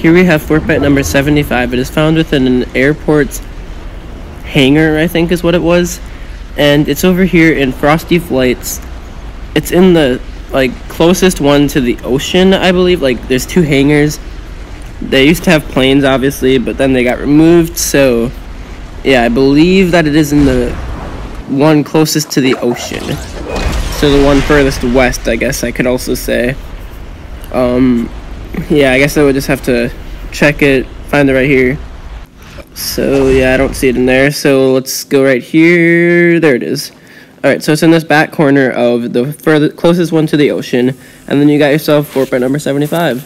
Here we have Fortbyte number 75. It is found within an airport's hangar, I think is what it was. And it's over here in Frosty Flights. It's in the like closest one to the ocean, I believe. Like there's two hangars. They used to have planes obviously, but then they got removed, so yeah, I believe that it is in the one closest to the ocean. So the one furthest west, I guess I could also say. Um yeah, I guess I would just have to check it, find it right here. So yeah, I don't see it in there. So let's go right here. There it is. All right, so it's in this back corner of the further closest one to the ocean, and then you got yourself Fortbyte number 75.